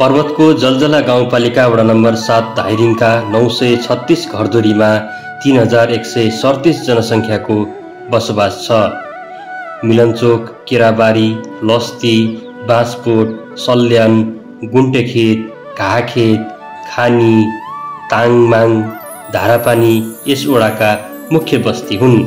पर्वतको जलजला गाउँपालिका वडा नम्बर सात धाइरिङका नौ सय छत्तिस घरधुरीमा तिन हजार एक सय सडतिस जनसङ्ख्याको बसोबास छ। मिलनचोक केराबारी लस्ती बाँसपोट सल्यान गुन्टेखेत घाखेत खानी ताङमाङ धारापानी यस वडाका मुख्य बस्ती हुन्।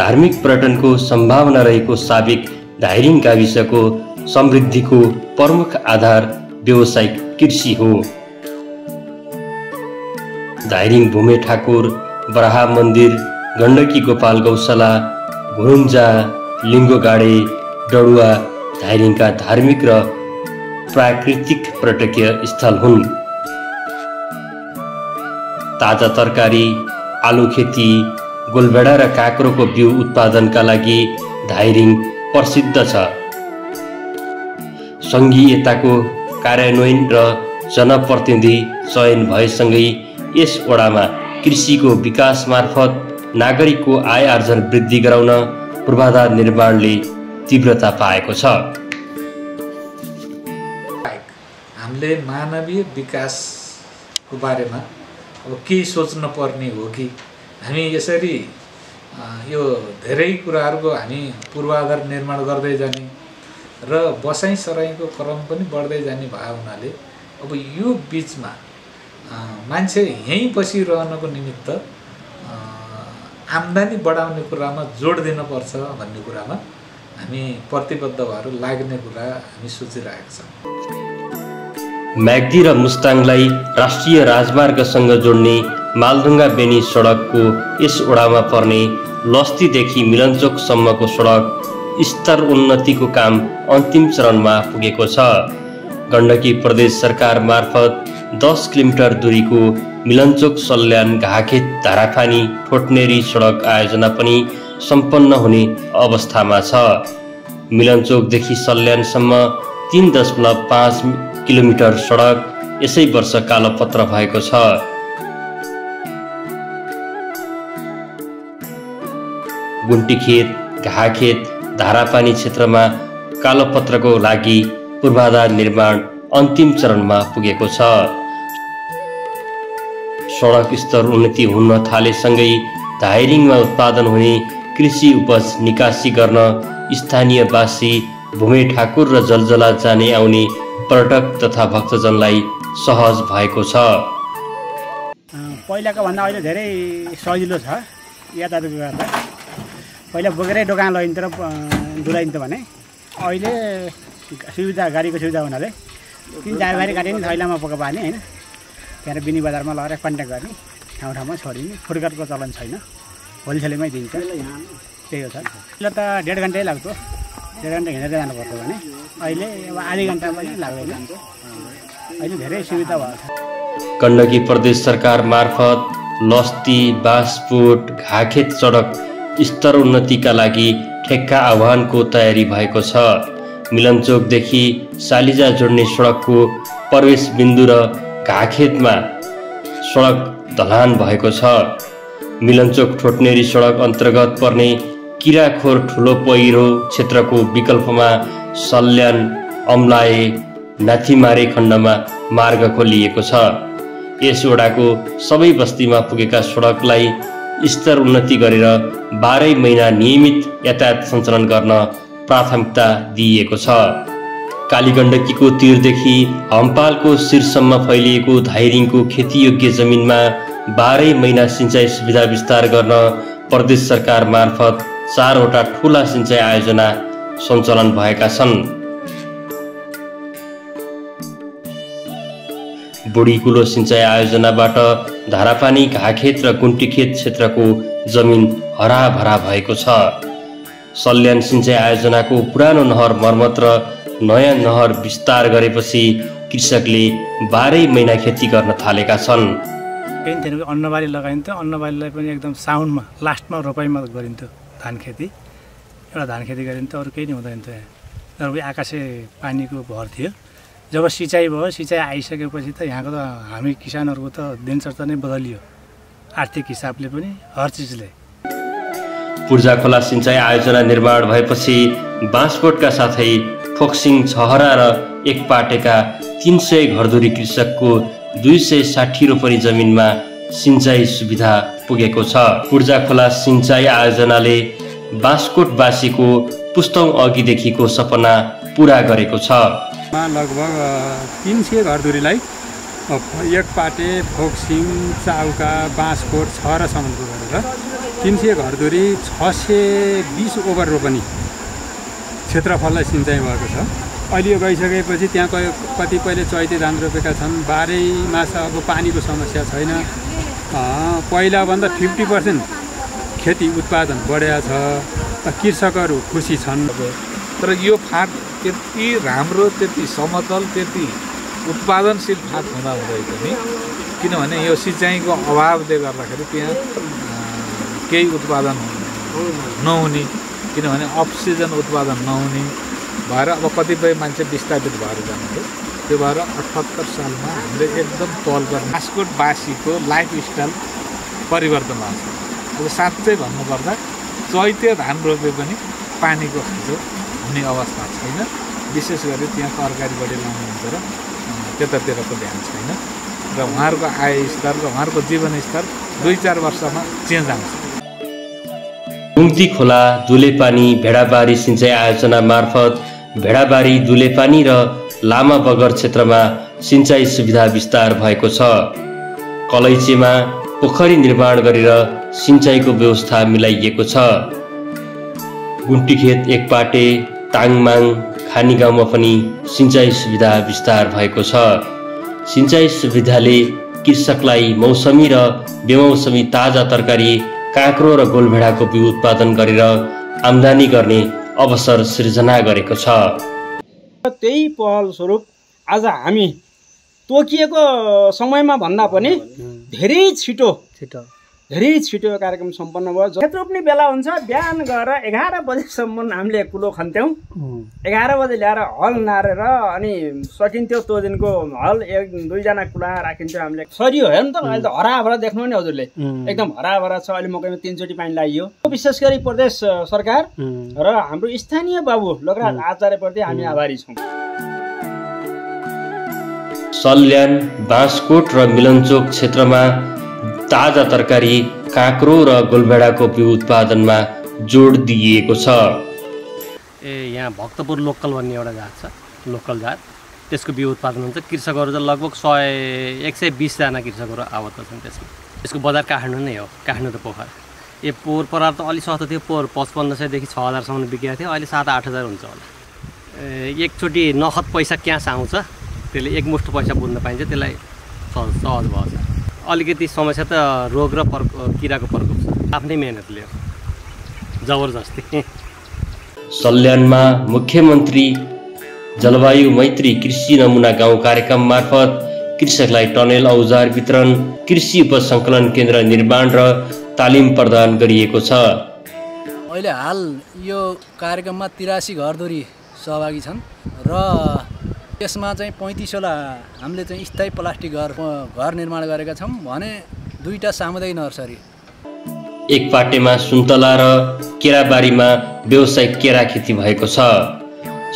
धार्मिक पर्यटनको सम्भावना रहेको साबिक धाइरिङ गाविसको समृद्धिको प्रमुख आधार व्यावसायिक कृषि हो। धाइरिङ भूमे ठाकुर बराहा मन्दिर गण्डकी गोपाल गौशाला घुरुन्जा लिङ्गोगाडे डडुवा धाइरिङका धार्मिक र प्राकृतिक पर्यटकीय स्थल हुन्। ताजा तरकारी आलु खेती गोलभेडा र काँक्रोको बिउ उत्पादनका लागि धाइरिङ प्रसिद्ध छ। सङ्घीयताको कार्यान्वयन र जनप्रतिनिधि चयन भएसँगै यस वडामा कृषिको विकास मार्फत नागरिकको आय आर्जन वृद्धि गराउन पूर्वाधार निर्माणले तीव्रता पाएको छ। हामीले मानवीय विकासको बारेमा अब के सोच्न पर्ने हो कि हामी यसरी यो धेरै कुराहरूको हामी पूर्वाधार निर्माण गर्दै जाने र बसाइँ सराईको क्रम पनि बढ्दै जाने भए हुनाले अब यो बिचमा मान्छे यहीँ बसिरहनको निमित्त आम्दानी बढाउने कुरामा जोड दिनुपर्छ भन्ने कुरामा हामी प्रतिबद्ध भएर लाग्ने कुरा हामी सोचिरहेका छौँ। म्याग्दी र मुस्ताङलाई राष्ट्रिय राजमार्गसँग जोड्ने मालढुङ्गा बेनी सडकको यस ओडामा पर्ने लस्तीदेखि मिलनचोकसम्मको सडक स्तर उन्नतिको काम अन्तिम चरणमा पुगेको छ। गण्डकी प्रदेश सरकार मार्फत दस किलोमिटर दूरीको मिलनचोक सल्यान घाखेत धाराखानी ठोटनेरी सडक आयोजना पनि सम्पन्न हुने अवस्थामा छ। मिलनचोकदेखि सल्यानसम्म तिन दशमलव पाँच किलोमिटर सडक यसै वर्ष कालोपत्र भएको छ। गुन्टीखेत घाखेत धारापानी क्षेत्रमा कालोपत्रको लागि पूर्वाधार निर्माण अन्तिम चरणमा पुगेको छ। सडक स्तर उन्नति हुन थालेसँगै धाइरिङमा उत्पादन हुने कृषि उपज निकासी गर्न स्थानीयवासी भूमे ठाकुर र जलजला जाने आउने पर्यटक तथा भक्तजनलाई सहज भएको छ। पहिलाको भन्दा अहिले धेरै सजिलो छ। यातायात गर्दा पहिला बोकेरै दोकान लगिन्थ्यो र डुलाइन्थ्यो भने। अहिले सुविधा गाडीको सुविधा हुनाले। तिन जाँदाखेरि काट्यो नि थैलामा बोका पानी होइन। त्यहाँबाट बिनी बजारमा लगेर कन्ट्याक्ट गर्ने ठाउँ ठाउँमा छोडिने फुटकटको चलन छैन। होलसेलमै दिन्छ। त्यही हो सर। पहिला त डेढ घन्टै लाग्थ्यो डेढ घन्टा हिँडेर जानुपर्थ्यो भने। अहिले अब आधी घन्टा पनि लाग्दैन। अहिले धेरै सुविधा भएको छ। गण्डकी प्रदेश सरकार मार्फत लस्ती बाँसपुट घाखेत सडक स्तर उन्नतिका लागि ठेक्का आह्वानको तयारी भएको छ। मिलनचोकदेखि सालिजा जोड्ने सडकको प्रवेश बिन्दु र घाखेतमा सडक ढलान भएको छ। मिलनचोक ठोटनेरी सडक अन्तर्गत पर्ने किराखोर ठुलो पहिरो क्षेत्रको विकल्पमा सल्यान अम्लाए नाथिमारे खण्डमा मार्ग खोलिएको छ। यस वडाको सबै बस्तीमा पुगेका सडकलाई स्तर उन्नति गरेर बाह्रै महिना नियमित यातायात सञ्चालन गर्न प्राथमिकता दिइएको छ। कालीगण्डकीको तीरदेखि हम्पालको शिरसम्म फैलिएको धाइरिङको खेतीयोग्य जमिनमा बाह्रै महिना सिँचाइ सुविधा विस्तार गर्न प्रदेश सरकार मार्फत चारवटा ठुला सिँचाइ आयोजना सञ्चालन भएका छन्। बुढीकुलो सिँचाइ आयोजनाबाट धारापानी घाखेत र गुन्टीखेत क्षेत्रको जमिन हराभरा भएको छ। सल्यान सिँचाइ आयोजनाको पुरानो नहर मर्मत र नयाँ नहर विस्तार गरेपछि कृषकले बाह्रै महिना खेती गर्न थालेका छन्। थिएन अन्नबाली लगाइन्थ्यो। अन्नबालीलाई पनि एकदम साउनमा लास्टमा रोपाइमा गरिन्थ्यो धान खेती। एउटा धान खेती गरिन्थ्यो अरू केही नै हुँदैन थियो आकाशे पानीको भर थियो। जब सिँचाइ भयो सिँचाइ आइसकेपछि त यहाँको त हामी किसानहरूको त दिनचर्या नै बदलियो। आर्थिक हिसाबले पनि हर चिजले। पूर्जा खोला सिँचाइ आयोजना निर्माण भएपछि बाँसकोटका साथै फोक्सिङ छहरा र एकपाटेका तिन सय घरधुरी कृषकको दुई सय साठी रोपनी जमिनमा सिँचाइ सुविधा पुगेको छ। पूर्जा खोला सिँचाइ आयोजनाले बाँसकोटवासीको पुस्तौँ अघिदेखिको सपना पुरा गरेको छ। लगभग तिन सय घरधुरीलाई अ, एक पाटे फोक्सिङ चाउका बाँसकोट छहरासम्मको गरेर तिन सय घरधुरी छ सय बिस ओभर रोपनी क्षेत्रफललाई सिँचाइ भएको छ। अहिले यो गइसकेपछि त्यहाँ कतिपयले चैते धान रोपेका छन्। बाह्रै मास अब पानीको समस्या छैन। अ, पहिलाभन्दा फिफ्टी पर्सेन्ट खेती उत्पादन बढेको छ। कृषकहरू खुसी छन्। तर यो फाँट त्यति राम्रो त्यति समतल त्यति उत्पादनशील फाँट हुँदा हुँदै पनि किनभने यो सिँचाइको अभावले गर्दाखेरि त्यहाँ केही उत्पादन नहुने किनभने अफ सिजन उत्पादन नहुने भएर अब कतिपय मान्छे विस्थापित भएर जानुहुन्थ्यो त्यो भएर अठहत्तर सालमा हामीले एकदम पहल गर्ने बाँसकोटवासीको लाइफस्टाइल परिवर्तन भएको छ। अब साँच्चै भन्नुपर्दा चैते धान रोपे पनि पानीको खाँचो हुने अवस्था छैन। विशेष गरी त्यहाँ तरकारी बढी लाउनुहुन्छ र त्यतातिरको ध्यान छैन। र उहाँहरूको आय स्तर र उहाँहरूको जीवनस्तर दुई चार वर्षमा चेन्ज आउँछ। गुम्ती खोला दुलेपानी भेडाबारी सिँचाइ आयोजना मार्फत भेडाबारी दुलेपानी र लामा बगर क्षेत्रमा सिँचाइ सुविधा विस्तार भएको छ। कलैचेमा पोखरी निर्माण गरेर सिँचाइको व्यवस्था मिलाइएको छ। गुन्टीखेत एकपाटे ताङमाङ खानी गाउँमा पनि सिँचाइ सुविधा विस्तार भएको छ। सिँचाइ सुविधाले कृषकलाई मौसमी र बेमौसमी ताजा तरकारी काँक्रो र गोलभेडाको बिउ उत्पादन गरेर आम्दानी गर्ने अवसर सृजना गरेको छ। त्यही पहल स्वरूप आज हामी तोकिएको समयमा भन्दा पनि धेरै छिटो छिटो। धेरै छिटो कार्यक्रम सम्पन्न भयो। खेत रोप्ने बेला हुन्छ बिहान गएर एघार बजीसम्म हामीले कुलो खन्थ्यौँ। एघार बजे ल्याएर हल नारेर अनि सकिन्थ्यो त्यो दिनको हल एक दुईजना कुला राखिन्थ्यो हामीले। सरियो हेर्नु त अहिले त हराभरा देख्नु नि हजुरले। एकदम हराभरा छ अहिले मकैमा तिनचोटि पानी लगाइयो विशेष गरी प्रदेश सरकार र हाम्रो स्थानीय बाबु लोकराज आचार्यप्रति हामी आभारी छौँ। सल्यान बाँसकोट र मिलनचोक क्षेत्रमा ताजा तरकारी काँक्रो र गोलभेडाको बिउ उत्पादनमा जोड दिइएको छ। ए यहाँ भक्तपुर लोकल भन्ने एउटा जात छ लोकल जात त्यसको बिउ उत्पादन हुन्छ। कृषकहरू चाहिँ लगभग सय एक सय बिसजना कृषकहरू आबद्ध छन् त्यसमा। यसको बजार काठमाडौँ नै हो काठमाडौँ र पोखरा। ए पोहोर परार त अलिक सस्तो थियो पोहोर पचपन्न सयदेखि छ हजारसम्म बिकेको थियो। अहिले सात आठ हजार हुन्छ होला। एकचोटि नखत पैसा क्यास आउँछ त्यसले एकमुष्ट पैसा बुझ्न पाइन्छ त्यसलाई सहज सहज भएको छ अलिकति समस्या त रोग र पर किराको प्रकोप छ। आफ्नै मेहनतले जबरजस्ती। सल्यानमा मुख्यमन्त्री जलवायु मैत्री कृषि नमुना गाउँ कार्यक्रम मार्फत कृषकलाई टनेल औजार वितरण कृषि उपसङ्कलन केन्द्र निर्माण र तालिम प्रदान गरिएको छ। अहिले हाल यो कार्यक्रममा तिरासी घरधुरी सहभागी छन् र यसमा चाहिँ पैँतिसवटा हामीले चाहिँ स्थायी प्लास्टिक घर घर निर्माण गरेका छौँ भने दुईवटा सामुदायिक नर्सरी। एक पाटेमा सुन्तला र केराबारीमा व्यावसायिक केरा खेती भएको छ।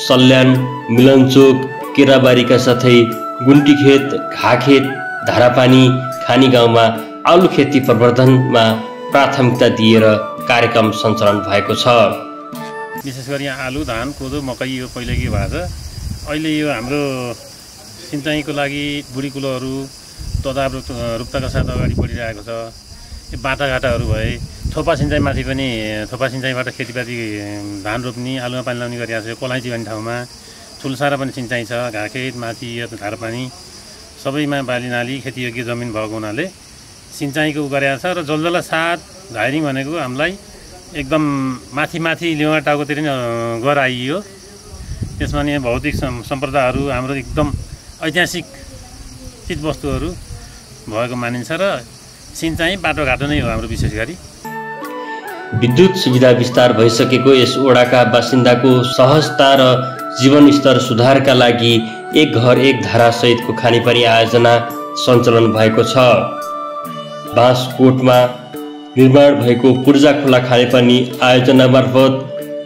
सल्यान मिलनचोक केराबारीका साथै गुन्टीखेत घाखेत धारापानी खानी गाउँमा आलु खेती प्रवर्धनमा प्राथमिकता दिएर कार्यक्रम सञ्चालन भएको छ। विशेष गरी यहाँ आलु धान कोदो मकै यो पहिलेकै भएको छ अहिले यो हाम्रो सिँचाइको लागि बुढी कुलोहरू तदाब रुक रुक्ताका साथ अगाडि बढिरहेको छ। यो बाटाघाटाहरू भए थोपा सिँचाइमाथि पनि थोपा सिँचाइबाट खेतीपाती धान रोप्ने आलुमा पानी लाउने गरिरहेको छ। कोलाइची भन्ने ठाउँमा ठुल्सारा पनि सिँचाइ छ। घाँखेत माथि यो धारापानी। सबैमा बाली नाली खेतीयोग्य जमिन भएको हुनाले सिँचाइको उ छ। र जलजला साथ झाइरिङ भनेको हामीलाई एकदम माथि माथि लिउवा टाउकोतिर नै अँ, गराइयो त्यसमा नि भौतिक सम् सम्प्रदायहरू हाम्रो एकदम ऐतिहासिक चिजवस्तुहरू भएको मानिन्छ र सिँचाइ बाटोघाटो नै हो हाम्रो विशेष गरी। विद्युत सुविधा विस्तार भइसकेको यस ओडाका बासिन्दाको सहजता र जीवनस्तर सुधारका लागि एक घर एक धारा सहितको खानेपानी आयोजना सञ्चालन भएको छ। बाँसकोटमा निर्माण भएको पूर्जा खोला खानेपानी आयोजना मार्फत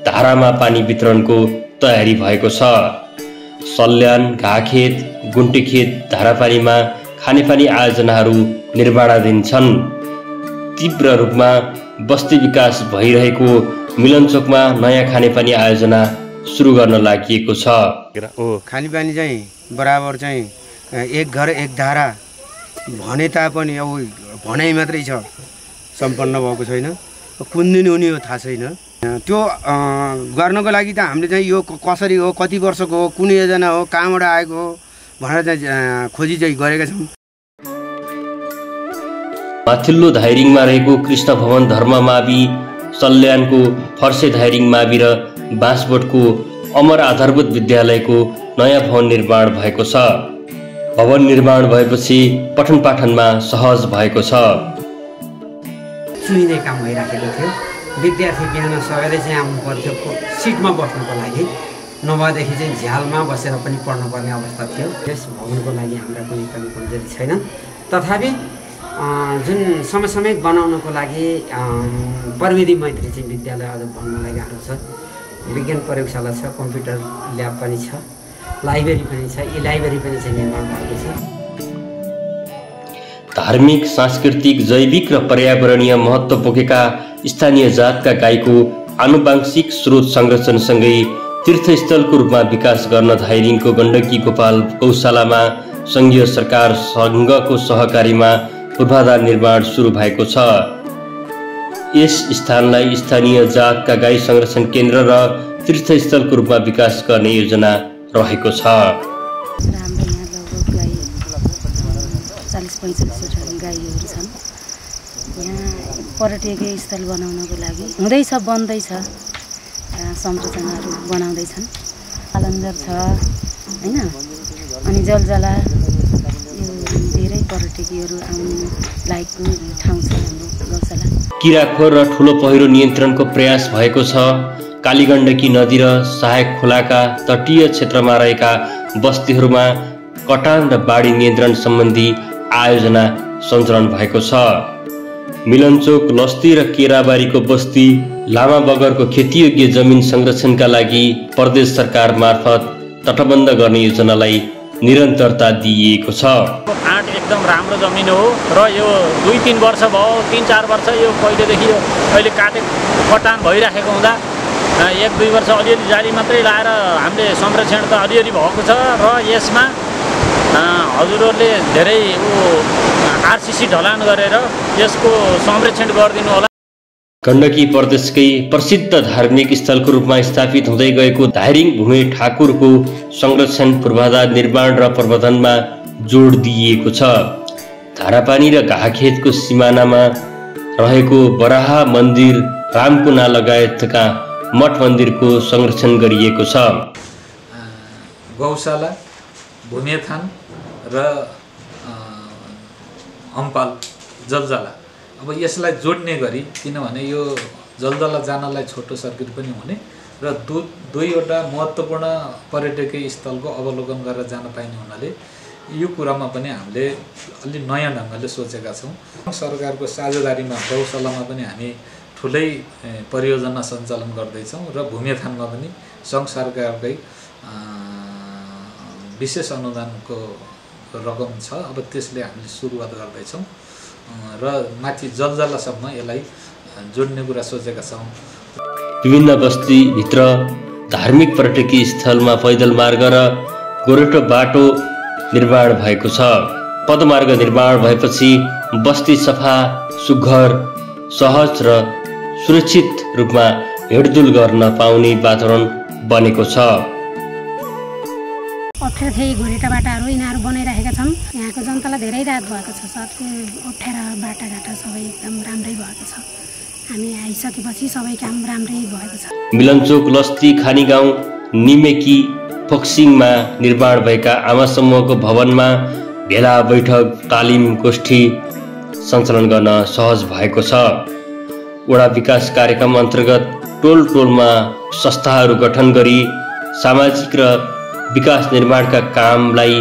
धारामा पानी वितरणको तयारी भएको छ। सल्यान घाखेत गुन्टेखेत धारापानीमा खानेपानी आयोजनाहरू निर्माणाधीन छन्। तीव्र रूपमा बस्ती विकास भइरहेको मिलनचोकमा नयाँ खानेपानी आयोजना सुरु गर्न लागि छ। खानेपानी चाहिँ बराबर चाहिँ एक घर एक धारा भने तापनि अब भनाइ मात्रै छ। सम्पन्न भएको छैन। कुन दिन हुने हो थाहा छैन। त्यो गर्नको लागि त हामीले चाहिँ यो कसरी हो कति वर्षको हो कुन योजना हो कहाँबाट आएको हो भनेर चाहिँ खोजी चाहिँ गरेका छौँ। माथिल्लो धाइरिङमा रहेको कृष्ण भवन धर्म मावि सल्यानको फर्से धाइरिङ मावि र बाँसबोटको अमर आधारभूत विद्यालयको नयाँ भवन निर्माण भएको छ। भवन निर्माण भएपछि पठन पाठनमा सहज भएको छ। काम भइराखेको थियो। विद्यार्थी बिहान सवेरै चाहिँ आउनु पर्थ्यो सिटमा बस्नुको लागि। नभएदेखि चाहिँ झ्यालमा बसेर पनि पढ्नुपर्ने अवस्था थियो। यस भवनको लागि हाम्रा कुनै कमी कमजोरी छैन तथापि जुन समय समय बनाउनको लागि प्रविधि मैत्री चाहिँ विद्यालय अझ बन्नलाई गाह्रो छ। विज्ञान प्रयोगशाला छ कम्प्युटर ल्याब पनि छ लाइब्रेरी पनि छ यी लाइब्रेरी पनि चाहिँ निर्माण भएको छ। धार्मिक सांस्कृतिक जैविक र पर्यावरणीय महत्त्व बोकेका स्थानीय जातका गाईको आनुवांशिक स्रोत संरक्षणसँगै तीर्थस्थलको रूपमा विकास गर्न धाइरिङको गण्डकी गोपाल गौशालामा सङ्घीय सरकार सङ्घको सहकारीमा पूर्वाधार निर्माण सुरु भएको छ। यस स्थानलाई स्थानीय जातका गाई संरक्षण केन्द्र र तीर्थस्थलको रूपमा विकास गर्ने योजना रहेको छ। पैँचालिसवटा गाईहरू छन्। यहाँ पर्यटकीय स्थल बनाउनको लागि हुँदैछ बन्दैछ। संरचनाहरू बनाउँदैछन्। पालन्जर छ होइन? अनि जलजला। किराखोर र ठुलो पहिरो नियन्त्रणको प्रयास भएको छ। कालीगण्डकी नदी र सहायक खोलाका तटीय क्षेत्रमा रहेका बस्तीहरूमा कटान र बाढी नियन्त्रण सम्बन्धी आयोजना सञ्चालन भएको छ। मिलनचोक लस्ती र केराबारीको बस्ती लामा बगरको खेतीयोग्य जमिन संरक्षणका लागि प्रदेश सरकार मार्फत तटबन्ध गर्ने योजनालाई निरन्तरता दिइएको छ। आँट एकदम राम्रो जमिन हो र यो दुई तिन वर्ष भयो तिन चार वर्ष यो पहिलेदेखि अहिले काटे कटान भइराखेको हुँदा एक दुई वर्ष अलिअलि जाली मात्रै लाएर हामीले संरक्षण त अलिअलि भएको छ र यसमा हजुरहरूले धेरै आरसिसी ढलान गरेर यसको संरक्षण गरिदिनु होला। गण्डकी प्रदेशकै प्रसिद्ध धार्मिक स्थलको रूपमा स्थापित हुँदै गएको धाइरिङ भूमि ठाकुरको संरक्षण पूर्वाधार निर्माण र प्रबन्धनमा जोड दिइएको छ। धारापानी र घाखेतको सिमानामा रहेको बराहा मन्दिर रामकुना लगायतका मठ मन्दिरको संरक्षण गरिएको छ। गौशाला भूमिथान र हम्पाल जलजला। अब यसलाई जोड्ने गरी किनभने यो जलजला जानलाई छोटो सर्किट पनि हुने र दु दुईवटा महत्त्वपूर्ण पर्यटकीय स्थलको अवलोकन गरेर जान पाइने हुनाले यो कुरामा पनि हामीले अलि नयाँ ढङ्गले सोचेका छौँ। सरकारको साझेदारीमा गौशालामा पनि हामी ठुलै परियोजना सञ्चालन गर्दैछौँ र भूमिथानमा पनि सङ्घ सरकारकै विशेष अनुदानको रकम छ अब त्यसले हामीले सुरुवात गर्दैछौँ। र माथि जलजलासम्म यसलाई जोड्ने कुरा सोचेका छौँ। विभिन्न बस्तीभित्र धार्मिक पर्यटकीय स्थलमा पैदल मार्ग र गोरेटो बाटो निर्माण भएको छ। पदमार्ग निर्माण भएपछि बस्ती सफा सुघर सहज र सुरक्षित रूपमा हिँडडुल गर्न पाउने वातावरण बनेको छ। अप्ठ्यारो थिए घुरेटा बाटाहरू यिनीहरू बनाइराखेका छन्। यहाँको जनतालाई धेरै राहत भएको छ सर। अप्ठ्यारा बाटाघाटा सबै एकदम राम्रै भएको छ। हामी आइसकेपछि सबै काम राम्रै भएको छ। मिलनचोक लस्ती खानी गाउँ निमेकी फोक्सिङमा निर्माण भएका आमा समूहको भवनमा भेला बैठक तालिम गोष्ठी सञ्चालन गर्न सहज भएको छ। वडा विकास कार्यक्रम अन्तर्गत टोल टोलमा संस्थाहरू गठन गरी सामाजिक र विकास निर्माणका कामलाई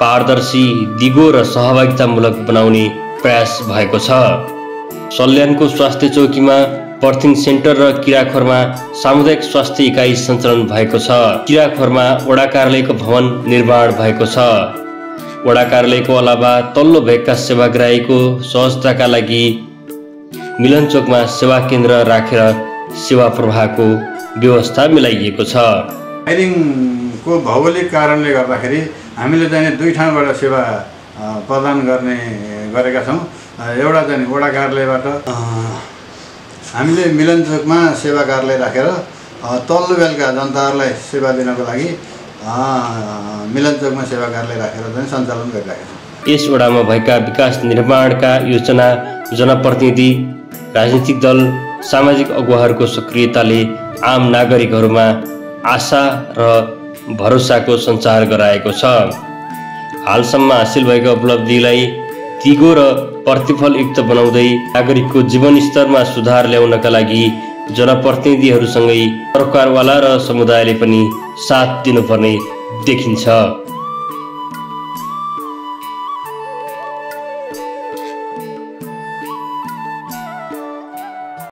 पारदर्शी दिगो र सहभागितामूलक बनाउने प्रयास भएको छ। सल्यानको स्वास्थ्य चौकीमा बर्थिङ सेन्टर र किराखोरमा सामुदायिक स्वास्थ्य इकाइ सञ्चालन भएको छ। किराखोरमा वडा कार्यालयको भवन निर्माण भएको छ। वडा कार्यालयको अलावा तल्लो भेगका सेवाग्राहीको सहजताका लागि मिलन चोकमा सेवा केन्द्र राखेर सेवा प्रवाहको व्यवस्था मिलाइएको छ। फाइरिङको भौगोलिक कारणले गर्दाखेरि हामीले चाहिँ दुई ठाउँबाट सेवा प्रदान गर्ने गरेका छौँ। एउटा चाहिँ वडा कार्यालयबाट हामीले मिलन चोकमा सेवा कार्यालय राखेर तल्लो बेलका जनताहरूलाई सेवा दिनको लागि मिलन चोकमा सेवा कार्यालय राखेर चाहिँ सञ्चालन गरिरहेका छौँ। यस वडामा भएका विकास निर्माणका योजना जनप्रतिनिधि राजनीतिक दल सामाजिक अगुवाहरूको सक्रियताले आम नागरिकहरूमा आशा र भरोसाको सञ्चार गराएको छ। हालसम्म हासिल भएका उपलब्धिलाई दिगो र प्रतिफलयुक्त बनाउँदै नागरिकको जीवनस्तरमा सुधार ल्याउनका लागि जनप्रतिनिधिहरूसँगै सरकारवाला र समुदायले पनि साथ दिनुपर्ने देखिन्छ।